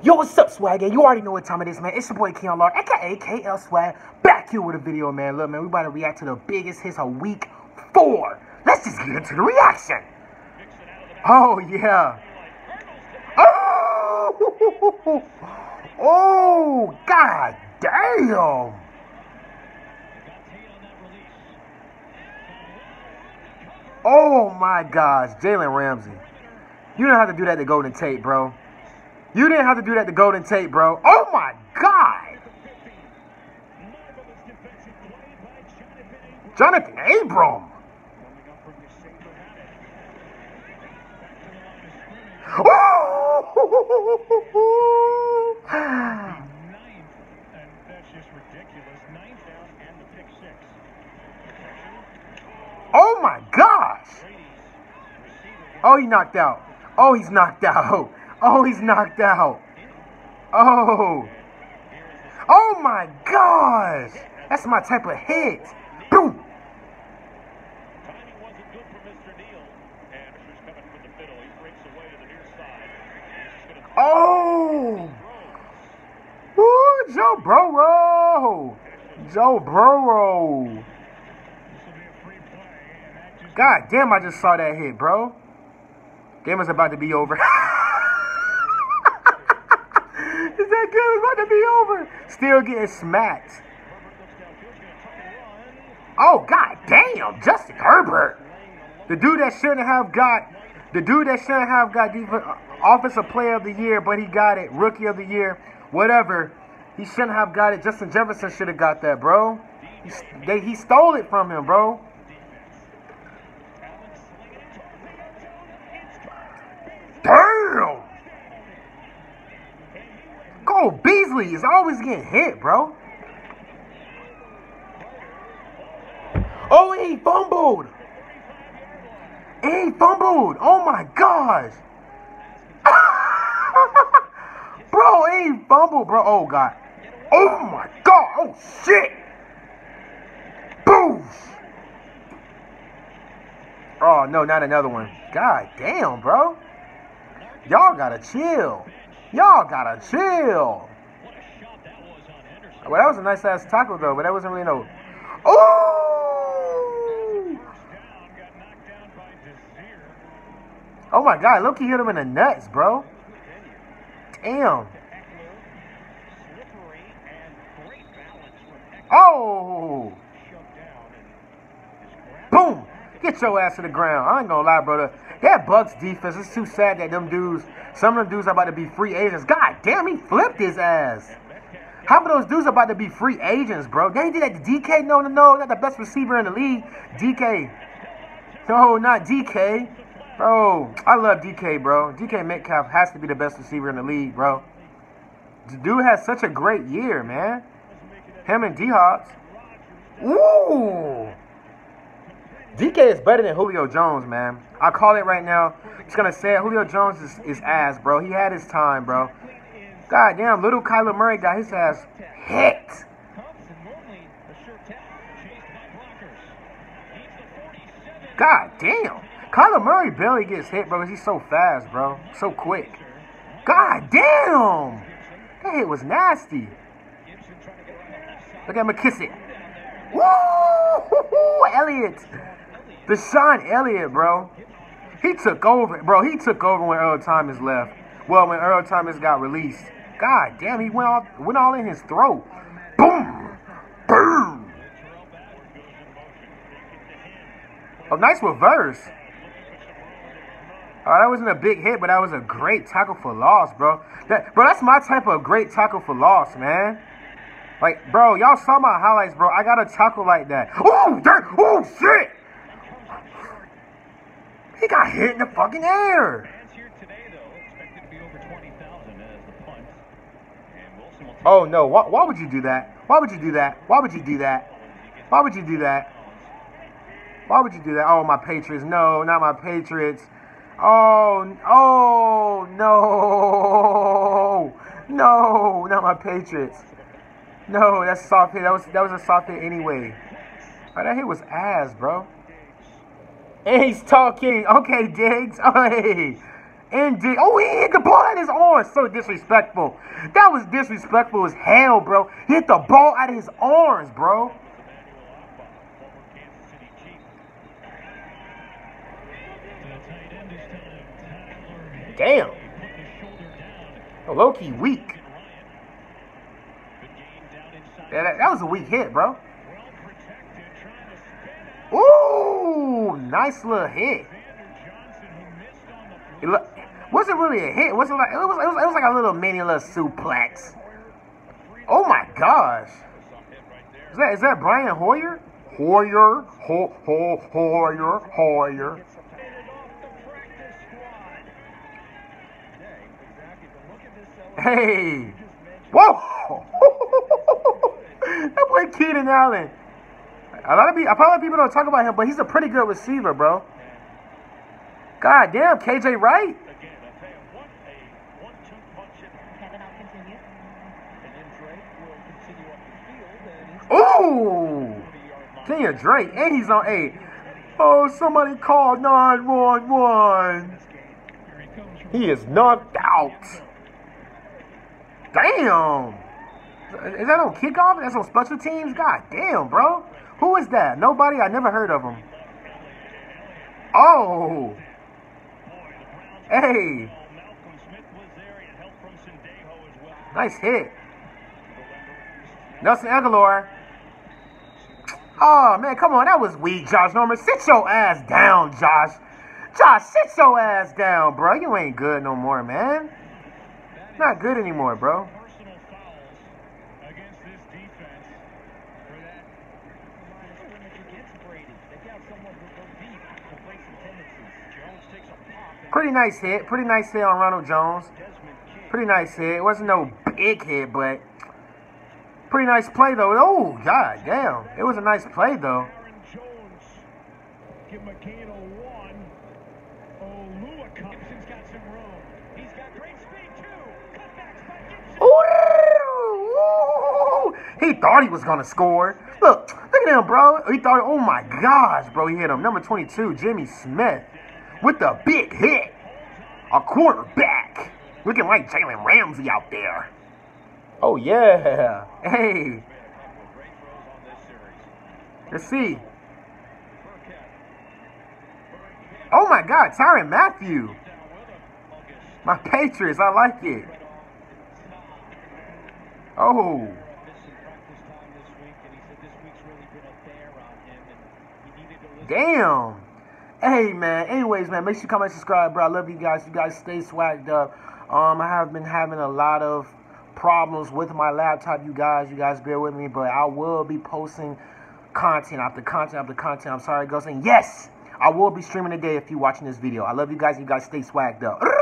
Yo, what's up, swag? You already know what time it is, man. It's your boy Keyon Lord, aka KL Swag, back here with a video, man. Look, man, we about to react to the biggest hits of week four. Let's just get into the reaction. Oh, yeah. Oh, oh, god damn. Oh my gosh, Jalen Ramsey. You didn't have to do that to Golden Tate, bro. You didn't have to do that to Golden Tate, bro. Oh my God. Jonathan Abram. Oh oh my gosh. Oh, he knocked out. Oh, he's knocked out. Oh, he's knocked out. Oh. Oh my gosh. That's my type of hit. Boom. Oh. Ooh, Joe Burrow. Joe Burrow. God damn, I just saw that hit, bro. Game is about to be over. Is about to be over? Still getting smacked. Oh, god damn, Justin Herbert. The dude that shouldn't have got, the dude that shouldn't have got defense, uh, offensive player of the year, but he got it, rookie of the year, whatever. He shouldn't have got it. Justin Jefferson should have got that, bro. He, they, he stole it from him, bro. Cole Beasley is always getting hit, bro. Oh, he fumbled. He fumbled. Oh my gosh. bro, he fumbled, bro. Oh god. Oh my god. Oh shit. Boosh. Oh no, not another one. God damn, bro. Y'all gotta chill. Y'all gotta chill. Well, that was a nice ass tackle though, but that wasn't really no. Oh! Oh my god, Loki hit him in the nuts, bro. Damn. Oh! Boom! Get your ass to the ground. I ain't gonna lie, brother. That Bucs defense is too sad that them dudes, some of them dudes are about to be free agents. God damn, he flipped his ass. How about those dudes about to be free agents, bro? They did that to DK. No, no, no. Not the best receiver in the league. DK. No, not DK. Bro, I love DK, bro. DK Metcalf has to be the best receiver in the league, bro. The dude has such a great year, man. Him and D-Hops. Ooh. DK is better than Julio Jones, man. I call it right now. Just gonna say it. Julio Jones is, is ass, bro. He had his time, bro. God damn, little Kyler Murray got his ass hit. God damn. Kyler Murray barely gets hit, bro, he's so fast, bro. So quick. God damn. That hit was nasty. Look at McKissic. Woo! Elliott. DeShon Elliott, bro. He took over, bro. He took over when Earl Thomas left. Well, when Earl Thomas got released. God damn, he went all went all in his throat. Boom, boom. A nice reverse. Oh, that wasn't a big hit, but that was a great tackle for loss, bro. That, bro, that's my type of great tackle for loss, man. Like, bro, y'all saw my highlights, bro. I got a tackle like that. Oh, oh, shit. He got hit in the fucking air. Oh no! Why, why would you do that? Why would you do that? Why would you do that? Why would you do that? Why would you do that? Oh, my Patriots! No, not my Patriots! Oh, oh no, no, not my Patriots! No, that's soft hit. That was that was a soft hit anyway. Oh, that hit was ass, bro. And he's talking. Okay, Diggs. Oh. Indeed. Oh, he hit the ball at his arms. So disrespectful. That was disrespectful as hell, bro. He hit the ball out of his arms, bro. Damn. Low key weak. Yeah, that, that was a weak hit, bro. Ooh, nice little hit. It wasn't really a hit. It wasn't like it was, it was. It was like a little mini little suplex. Oh my gosh! Is that is that Brian Hoyer? Hoyer, Ho, Ho, Hoyer, Hoyer. Hey! Whoa! that boy Keenan Allen. A lot of people, people don't talk about him, but he's a pretty good receiver, bro. God damn, KJ Wright. Ooh! Kenyan Drake, and he's on eight. Oh, somebody call 911. He is knocked out. Damn. Is that on kickoff? That's on special teams? God damn, bro. Who is that? Nobody? I never heard of him. Oh. Hey. Nice hit. Nelson Agholor. Oh, man, come on. That was weak, Josh Norman. Sit your ass down, Josh. Josh, sit your ass down, bro. You ain't good no more, man. Not good anymore, bro. Pretty nice hit. Pretty nice hit on Ronald Jones. Pretty nice hit. It wasn't no big hit, but pretty nice play, though. Oh, god damn. It was a nice play, though. He thought he was going to score. Look, look at him, bro. He thought, oh my gosh, bro. He hit him. Number 22, Jimmy Smith with the big hit. A quarterback. Looking like Jalen Ramsey out there. Oh, yeah. Hey. Let's see. Oh, my God. Tyrann Mathieu. My Patriots. I like it. Oh. Damn. Hey, man. Anyways, man, make sure you comment, subscribe, bro. I love you guys. You guys stay swagged up. Um, I have been having a lot of problems with my laptop, you guys. You guys bear with me, but I will be posting content after content after content. I'm sorry, girls. and yes, I will be streaming today if you're watching this video. I love you guys. You guys stay swagged up.